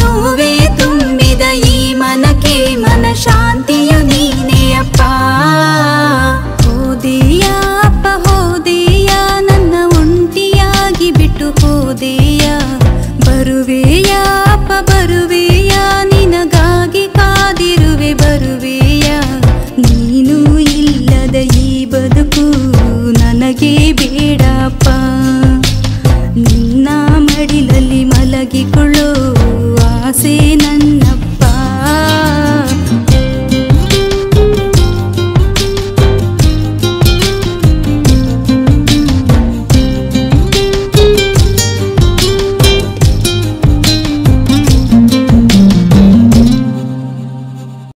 ನೋವೇ ತುಂಬಿದ ಈ ಮನಕ್ಕೆ ಮನ ಶಾಂತಿಯು ನೀನೇ ಅಪ್ಪ ಅಪ್ಪ ನನ್ನ ಒಂಟಿಯಾಗಿ ಬಿಟ್ಟು ಹೋದೆಯ. ಬರುವೆಯ ಅಪ್ಪ, ಬರುವೆಯ, ನಿನಗಾಗಿ ಕಾದಿರುವೆ, ಬರುವೆಯ. ನೀನು ಇಲ್ಲದ ಈ ಬದುಕು ನನಗೆ ಬೇಡಪ್ಪ. ನಿನ್ನ ಮಡಿಲಲ್ಲಿ ಮಲಗಿಕೊಳ್ಳೋ friends.